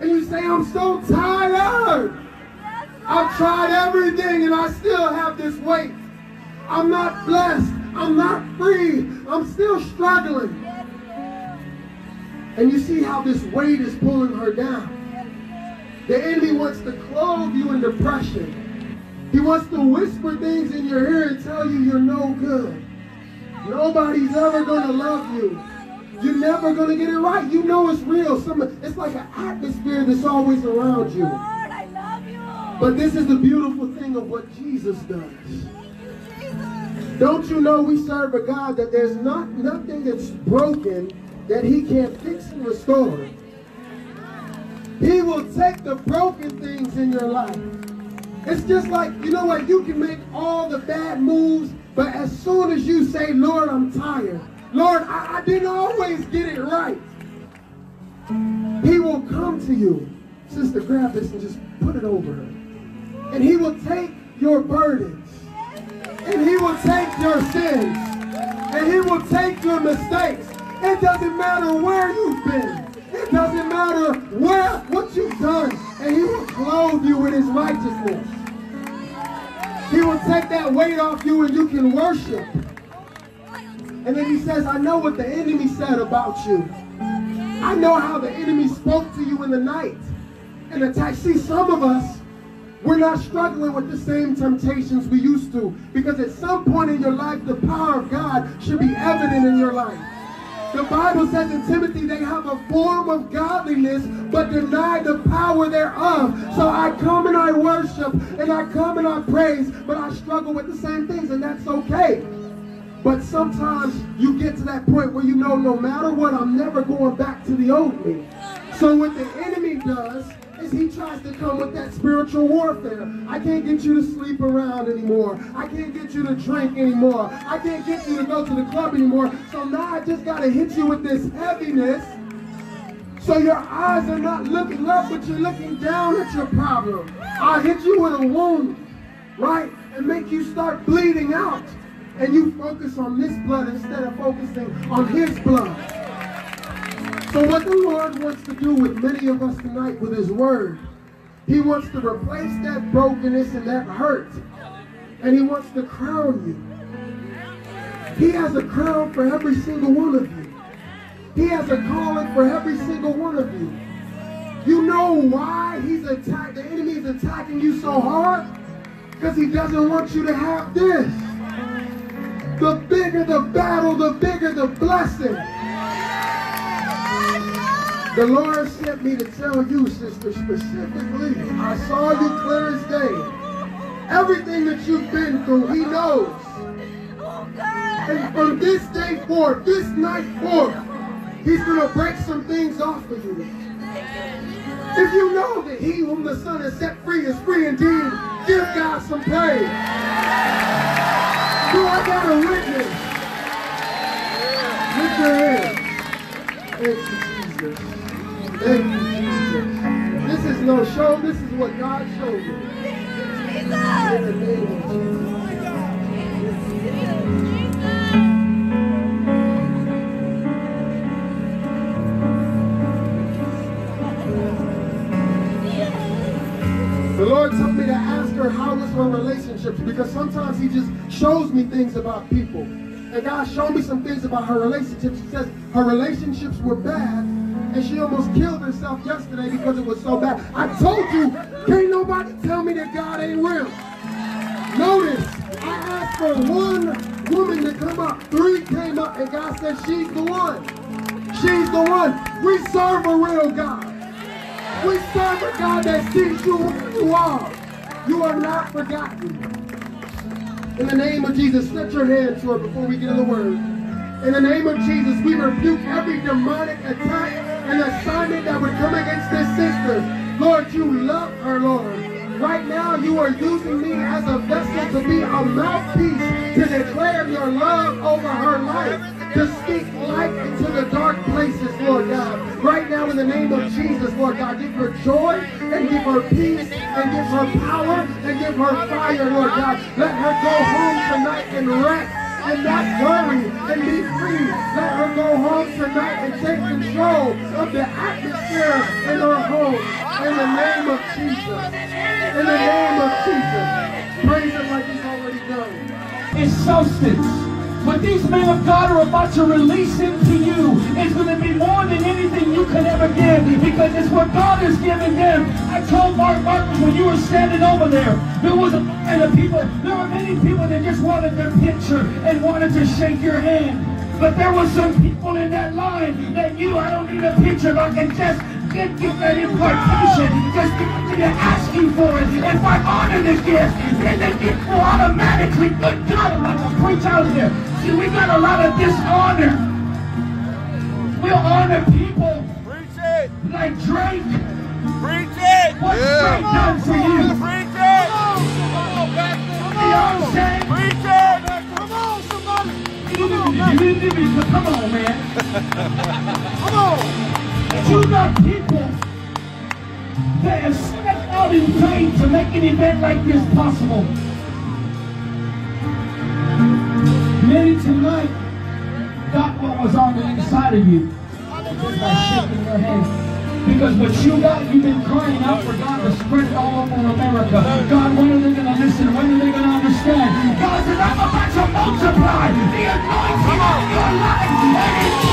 And you say, I'm so tired. I've tried everything and I still have this weight. I'm not blessed. I'm not free. I'm still struggling. And you see how this weight is pulling her down. The enemy wants to clothe you in depression. He wants to whisper things in your ear and tell you you're no good. Nobody's ever going to love you. You're never going to get it right. You know it's real. Some, it's like an atmosphere that's always around you. Lord, I love you. But this is the beautiful thing of what Jesus does. Jesus. Don't you know we serve a God that there's not nothing that's broken that he can't fix and restore. He will take the broken things in your life. It's just like, you know what, you can make all the bad moves, but as soon as you say, Lord, I'm tired. Lord, I, I didn't always get it right. He will come to you. Sister, grab this and just put it over her. And he will take your burdens. And he will take your sins. And he will take your mistakes. It doesn't matter where you've been. It doesn't matter where what you've done. And he will clothe you with his righteousness. He will take that weight off you and you can worship. And then he says, I know what the enemy said about you. I know how the enemy spoke to you in the night and attacked. See, some of us, we're not struggling with the same temptations we used to because at some point in your life, the power of God should be evident in your life. The Bible says in Timothy, they have a form of godliness, but deny the power thereof. So I come and I worship, and I come and I praise, but I struggle with the same things, and that's okay. But sometimes you get to that point where you know no matter what, I'm never going back to the old me. So what the enemy does is he tries to come with that spiritual warfare. I can't get you to sleep around anymore. I can't get you to drink anymore. I can't get you to go to the club anymore. So now I just got to hit you with this heaviness. So your eyes are not looking up, but you're looking down at your problem. I'll hit you with a wound, right? And make you start bleeding out. And you focus on this blood instead of focusing on his blood. So what the Lord wants to do with many of us tonight with his word, he wants to replace that brokenness and that hurt. And he wants to crown you. He has a crown for every single one of you. He has a calling for every single one of you. You know why he's attacked, the enemy is attacking you so hard? Because he doesn't want you to have this. The bigger the battle, the bigger the blessing. The Lord sent me to tell you, sister, specifically, I saw you clear as day. Everything that you've been through, he knows. And from this day forth, this night forth, he's going to break some things off of you. If you know that he whom the Son has set free is free indeed, give God some praise. Thank you, Jesus. Thank you, Jesus. This is no show. This is what God showed. In the Lord told me to ask her how was her relationships because sometimes He just shows me things about people. And God showed me some things about her relationships. He says her relationships were bad and she almost killed herself yesterday because it was so bad. I told you, can't nobody tell me that God ain't real. Notice, I asked for one woman to come up. Three came up and God said she's the one. She's the one. We serve a real God. We serve a God that sees you where you are. You are not forgotten. In the name of Jesus, stretch your hands, her before we get in the word. In the name of Jesus, we rebuke every demonic attack and assignment that would come against this sister. Lord, you love her, Lord. Right now, you are using me as a vessel to be a mouthpiece to declare your love over her life, to speak light into the dark places, Lord God. Right now, in the name of Jesus, Lord God, give her joy and give her peace and give her power and give her fire, Lord God. Let her go home tonight and rest and not worry and be free. Let her go home tonight and take control of the atmosphere in her home. In the name of Jesus. In the name of Jesus. Praise him like he's already done. is substance. What these men of God are about to release into you is going to be more than anything you could ever give because it's what God has given them. I told Mark Martin when you were standing over there, there was a and the people, there were many people that just wanted their picture and wanted to shake your hand. But there were some people in that line that knew I don't need a picture, I can just get, get that impartation. Just to ask you for it. If I honor the gift, then the gift will automatically, good God, I'm about to preach out here. See, we got a lot of dishonor. We'll honor people Preach it! like Drake. Preach it! What's Drake done for you? Preach it! Come on, Pastor! Beyonce. Preach it! Come on, somebody! Come on, man. Come on! But you got people that have stepped out in faith to make an event like this possible. Many tonight got what was on the inside of you just by shaking your hand. Because what you got, you've been crying out for God to spread it all over America. God, when are they going to listen? When are they going to understand? God I'm about to multiply the anointing on your life.